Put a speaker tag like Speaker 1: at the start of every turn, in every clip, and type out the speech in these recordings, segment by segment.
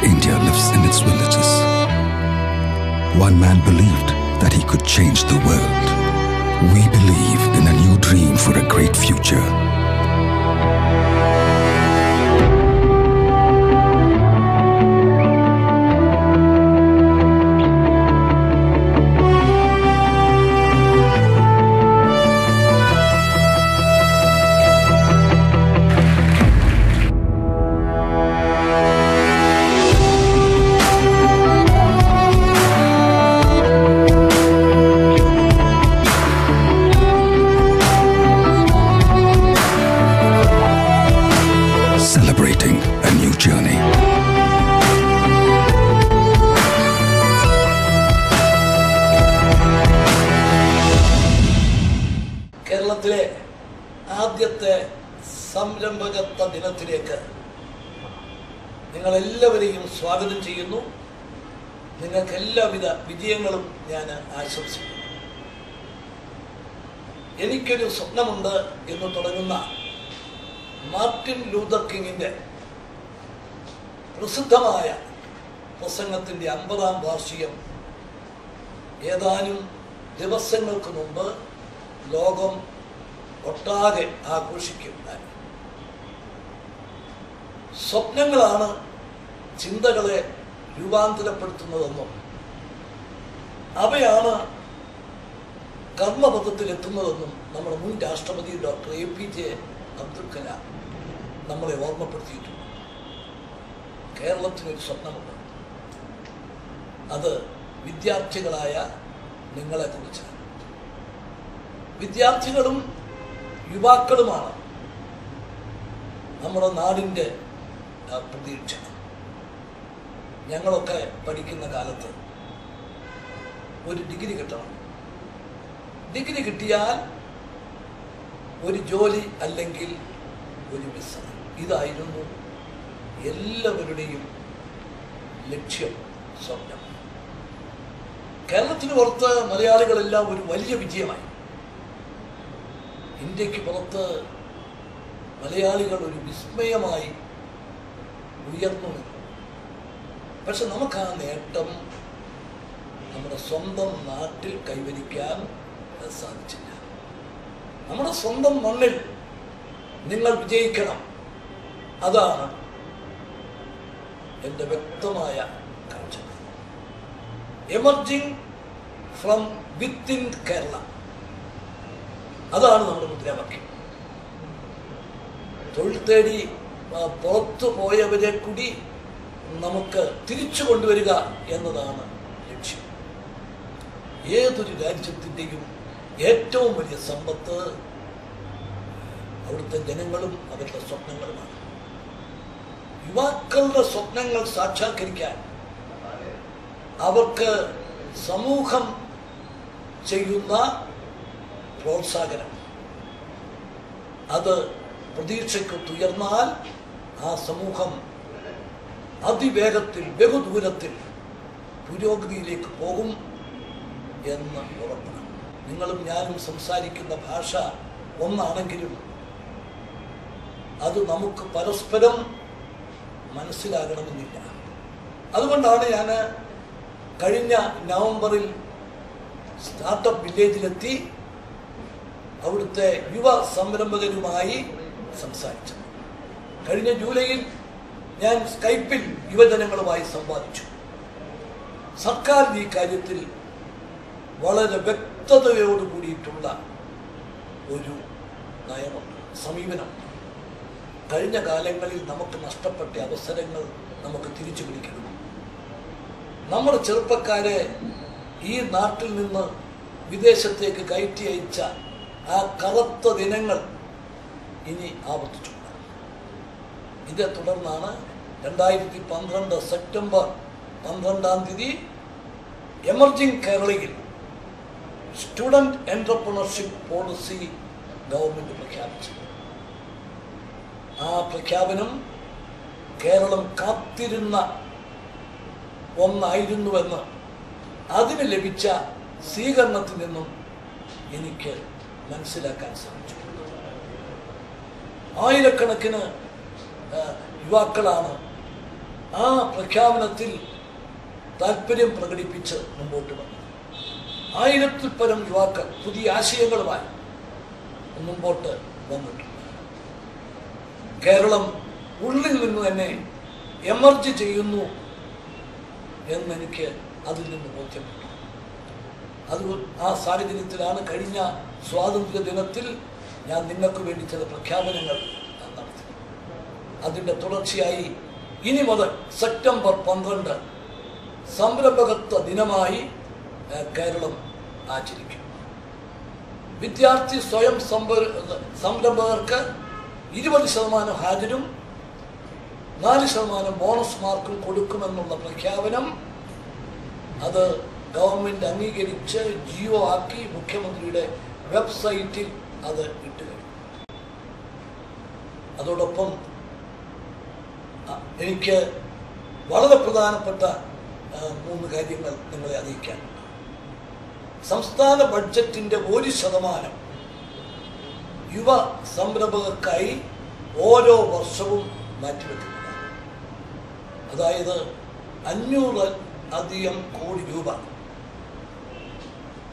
Speaker 1: that India lives in its villages. One man believed that he could change the world. We believe in a new dream for a great future.
Speaker 2: സംരംഭകത്വ ദിനത്തിലേക്ക് നിങ്ങളെല്ലാവരെയും സ്വാഗതം ചെയ്യുന്നു. നിങ്ങൾക്ക് എല്ലാവിധ വിജയങ്ങളും ഞാൻ ആശംസിക്കുന്നു. എനിക്കൊരു സ്വപ്നമുണ്ട് എന്ന് തുടങ്ങുന്ന മാർട്ടിൻ ലൂതർ കിങ്ങിന്റെ പ്രസിദ്ധമായ പ്രസംഗത്തിന്റെ അമ്പതാം വാർഷികം ഏതാനും ദിവസങ്ങൾക്ക് മുമ്പ് ലോകം ഒട്ടാകെ ആഘോഷിക്കുകയുണ്ടായി സ്വപ്നങ്ങളാണ് ചിന്തകളെ രൂപാന്തരപ്പെടുത്തുന്നതെന്നും അവയാണ് കർമ്മപഥത്തിലെത്തുന്നതെന്നും നമ്മുടെ മുൻ രാഷ്ട്രപതി doctor A P J Abdul Kalam നമ്മളെ ഓർമ്മപ്പെടുത്തിയിട്ടുണ്ട്. കേരളത്തിനൊരു സ്വപ്നമുണ്ട്. അത് വിദ്യാർത്ഥികളായ നിങ്ങളെക്കുറിച്ചാണ് വിദ്യാർത്ഥികളും യുവാക്കളുമാണ് നമ്മുടെ നാടിന്റെ പ്രതീക്ഷ. ഞങ്ങളൊക്കെ പഠിക്കുന്ന കാലത്ത് ഒരു ഡിഗ്രി കിട്ടണം. ഡിഗ്രി കിട്ടിയാൽ ഒരു ജോലി അല്ലെങ്കിൽ ഒരു വിസ ഇതായിരുന്നു എല്ലാവരുടെയും ലക്ഷ്യം സ്വപ്നം. കേരളത്തിന് പുറത്ത് മലയാളികളെല്ലാം ഒരു വലിയ വിജയമായി. ഇന്ത്യയ്ക്ക് പുറത്ത് മലയാളികൾ ഒരു വിസ്മയമായി ഉയർന്നു പക്ഷെ നമുക്ക് ആ നേട്ടം നമ്മുടെ സ്വന്തം നാട്ടിൽ കൈവരിക്കാൻ സാധിച്ചില്ല. നമ്മുടെ സ്വന്തം മണ്ണിൽ നിങ്ങൾ വിജയിക്കണം. അതാണ് എന്റെ വ്യക്തമായ കാഴ്ച. എമർജിങ് ഫ്രം വിത്തിൻ കേരള അതാണ് നമ്മുടെ മുദ്രാവാക്യം. തൊഴിൽ തേടി പുറത്തു പോയവരെ കൂടി നമുക്ക് തിരിച്ചു കൊണ്ടുവരിക എന്നതാണ് ലക്ഷ്യം. ഏതൊരു രാജ്യത്തിന്റെയും ഏറ്റവും വലിയ സമ്പത്ത് അവിടുത്തെ ജനങ്ങളും അവരുടെ സ്വപ്നങ്ങളുമാണ്. യുവാക്കളുടെ സ്വപ്നങ്ങൾ സാക്ഷാത്കരിക്കാൻ അവർക്ക് സമൂഹം ചെയ്യുന്ന പ്രോത്സാഹനം. അത് പ്രതീക്ഷയ്ക്കൊത്തുയർന്നാൽ ആ സമൂഹം അതിവേഗത്തിൽ ബഹുദൂരത്തിൽ പുരോഗതിയിലേക്ക് പോകും എന്ന് ഉറപ്പാണ്. നിങ്ങളും ഞാനും സംസാരിക്കുന്ന ഭാഷ ഒന്നാണെങ്കിലും അത് നമുക്ക് പരസ്പരം മനസ്സിലാകണമെന്നില്ല. അതുകൊണ്ടാണ് ഞാൻ കഴിഞ്ഞ നവംബറിൽ സ്റ്റാർട്ടപ്പ് വില്ലേജിലെത്തി അവിടുത്തെ യുവ സംരംഭകരുമായി സംസാരിച്ചത്. കഴിഞ്ഞ ജൂലൈയിൽ ഞാൻ സ്കൈപ്പിൽ യുവജനങ്ങളുമായി സംവാദിച്ചു. സർക്കാർ ഈ കാര്യത്തിൽ വളരെ വ്യക്തതയോട് കൂടിയിട്ടുള്ള ഒരു നയമുണ്ട് സമീപനമുണ്ട്. കഴിഞ്ഞ കാലങ്ങളിൽ നമുക്ക് നഷ്ടപ്പെട്ട അവസരങ്ങൾ നമുക്ക് തിരിച്ചു പിടിക്കണം. നമ്മുടെ ചെറുപ്പക്കാരെ ഈ നാട്ടിൽ നിന്ന് വിദേശത്തേക്ക് കയറ്റി അയച്ച ആ കറുത്ത ദിനങ്ങൾ ഇനി ആവർത്തിച്ചുണ്ടാകും ഇതേ തുടർന്നാണ് രണ്ടായിരത്തി പന്ത്രണ്ട് സെപ്റ്റംബർ പന്ത്രണ്ടാം തീയതി എമർജിംഗ് കേരളയിൽ സ്റ്റുഡന്റ് എന്റർപ്രണർഷിപ്പ് പോളിസി ഗവൺമെന്റ് പ്രഖ്യാപിച്ചത്. ആ പ്രഖ്യാപനം കേരളം കാത്തിരുന്ന ഒന്നായിരുന്നുവെന്ന് അതിന് ലഭിച്ച സ്വീകരണത്തിൽ നിന്നും എനിക്ക് മനസ്സിലാക്കാൻ സാധിച്ചു. ആയിരക്കണക്കിന് യുവാക്കളാണ് ആ പ്രഖ്യാപനത്തിൽ താല്പര്യം പ്രകടിപ്പിച്ച് മുമ്പോട്ട് വന്നു ആയിരത്തിൽ പരം യുവാക്കൾ പുതിയ ആശയങ്ങളുമായി മുമ്പോട്ട് വന്നിട്ടുണ്ട്. കേരളം ഉള്ളിൽ നിന്ന് തന്നെ എമർജ് ചെയ്യുന്നു എന്നെനിക്ക് അതിൽ നിന്ന് ബോധ്യപ്പെട്ടു. അത് ആ സാഹചര്യത്തിലാണ് കഴിഞ്ഞ സ്വാതന്ത്ര്യ ദിനത്തിൽ ഞാൻ നിങ്ങൾക്ക് വേണ്ടി ചില പ്രഖ്യാപനങ്ങൾ അതിന്റെ തുടർച്ചയായി ഇനി മുതൽ സെപ്റ്റംബർ പന്ത്രണ്ട് സംരംഭകത്വ ദിനമായി കേരളം ആചരിക്കും. വിദ്യാർത്ഥി സ്വയം സംഭ- സംരംഭകർക്ക് ഇരുപത് ശതമാനം ഹാജരും നാല് ശതമാനം ബോണസ് മാർക്കും കൊടുക്കുമെന്നുള്ള പ്രഖ്യാപനം അത് ഗവൺമെന്റ് അംഗീകരിച്ച് ജിയോ ആക്കി മുഖ്യമന്ത്രിയുടെ വെബ്സൈറ്റിൽ അത് ഇട്ട് കഴിഞ്ഞു. അതോടൊപ്പം എനിക്ക് വളരെ പ്രധാനപ്പെട്ട മൂന്ന് കാര്യങ്ങൾ നിങ്ങളെ അറിയിക്കാനുണ്ട് സംസ്ഥാന ബഡ്ജറ്റിന്റെ ഒരു ശതമാനം യുവ സംരംഭകർക്കായി ഓരോ വർഷവും മാറ്റിവെക്കുന്നതാണ്. അതായത് അഞ്ഞൂറ് അധികം കോടി രൂപ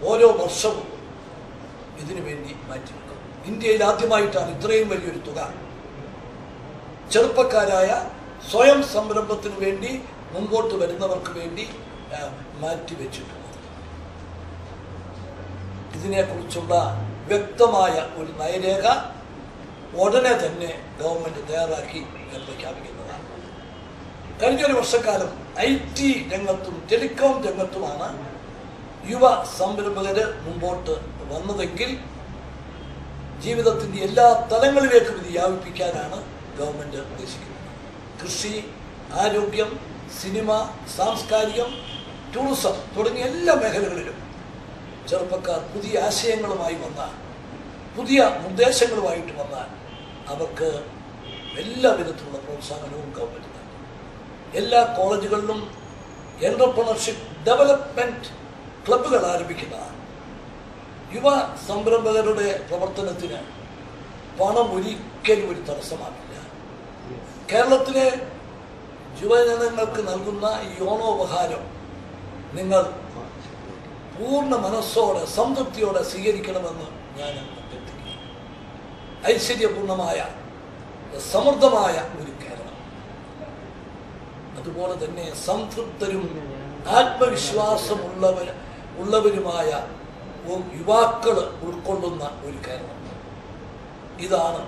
Speaker 2: ഓരോ വർഷവും ഇതിനു വേണ്ടി മാറ്റിവെക്കും. ഇന്ത്യയിൽ ആദ്യമായിട്ടാണ് ഇത്രയും വലിയൊരു തുക. ചെറുപ്പക്കാരായ സ്വയം സംരംഭത്തിന് വേണ്ടി മുമ്പോട്ട് വരുന്നവർക്ക് വേണ്ടി മാറ്റിവെച്ചിട്ടുണ്ട് ഇതിനെക്കുറിച്ചുള്ള വ്യക്തമായ ഒരു നയരേഖ ഉടനെ തന്നെ ഗവൺമെന്റ് തയ്യാറാക്കി പ്രഖ്യാപിക്കുന്നതാണ് കഴിഞ്ഞൊരു വർഷക്കാലം ഐ ടി രംഗത്തും ടെലികോം രംഗത്തുമാണ് യുവ സംരംഭകർ മുമ്പോട്ട് വന്നതെങ്കിൽ ജീവിതത്തിന്റെ എല്ലാ തലങ്ങളിലേക്കും ഇത് വ്യാപിപ്പിക്കാനാണ് ഗവൺമെന്റ് ഉദ്ദേശിക്കുന്നത്. കൃഷി ആരോഗ്യം സിനിമ സാംസ്കാരികം ടൂറിസം തുടങ്ങിയ എല്ലാ മേഖലകളിലും ചെറുപ്പക്കാർ പുതിയ ആശയങ്ങളുമായി വന്നാൽ പുതിയ നിർദ്ദേശങ്ങളുമായിട്ട് വന്നാൽ അവർക്ക് എല്ലാ വിധത്തിലുള്ള പ്രോത്സാഹനവും ഗവൺമെന്റ് എല്ലാ കോളേജുകളിലും എന്റർപ്രണർഷിപ്പ് ഡെവലപ്മെന്റ് ക്ലബ്ബുകൾ ആരംഭിക്കുന്നതാണ് യുവ സംരംഭകരുടെ പ്രവർത്തനത്തിന് പണം ഒരിക്കലും ഒരു തടസ്സമാകില്ല കേരളത്തിലെ യുവജനങ്ങൾക്ക് നൽകുന്ന ഈ ഓണോപഹാരം നിങ്ങൾ പൂർണ മനസ്സോടെ സംതൃപ്തിയോടെ സ്വീകരിക്കണമെന്ന് ഞാൻ അഭ്യർത്ഥിക്കുന്നു. ഐശ്വര്യപൂർണമായ സമൃദ്ധമായ ഒരു കേരളം. അതുപോലെ തന്നെ സംതൃപ്തരും ആത്മവിശ്വാസമുള്ളവർ ഉള്ളവരുമായ യുവാക്കൾ ഉൾക്കൊള്ളുന്ന ഒരു കേരളം. ഇതാണ്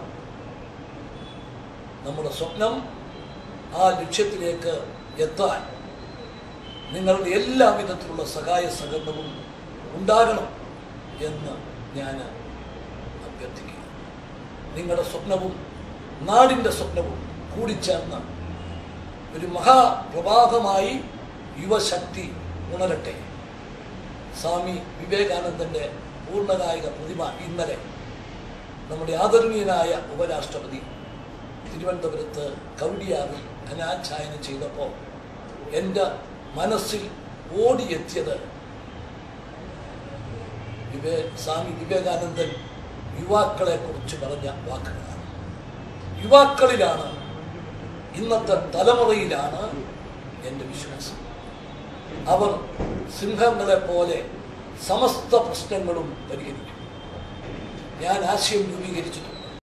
Speaker 2: നമ്മുടെ സ്വപ്നം ആ ലക്ഷ്യത്തിലേക്ക് എത്താൻ നിങ്ങളുടെ എല്ലാ വിധത്തിലുള്ള സഹായ സഹകരണവും ഉണ്ടാകണം എന്ന് ഞാൻ അഭ്യർത്ഥിക്കുക നിങ്ങളുടെ സ്വപ്നവും നാടിന്റെ സ്വപ്നവും കൂടിച്ചേർന്ന് ഒരു മഹാപ്രഭാതമായി യുവശക്തി ഉണരട്ടെ. സ്വാമി വിവേകാനന്ദന്റെ പൂർണകായിക പ്രതിമ ഇന്നലെ നമ്മുടെ ആദരണീയനായ ഉപരാഷ്ട്രപതി തിരുവനന്തപുരത്ത് കൗടിയാറിൽ അനാച്ഛായനം ചെയ്തപ്പോൾ എന്റെ മനസ്സിൽ ഓടിയെത്തിയത് വിവേ സ്വാമി വിവേകാനന്ദൻ യുവാക്കളെ കുറിച്ച് പറഞ്ഞ വാക്കുകളാണ്. യുവാക്കളിലാണ് ഇന്നത്തെ തലമുറയിലാണ് എന്റെ വിശ്വാസം. അവർ സിംഹങ്ങളെ പോലെ സമസ്ത പ്രശ്നങ്ങളും പരിഹരിക്കും. ഞാൻ ആശയം രൂപീകരിച്ചിട്ടുണ്ട്.